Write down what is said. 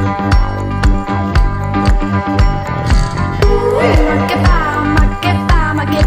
Ooh, ma che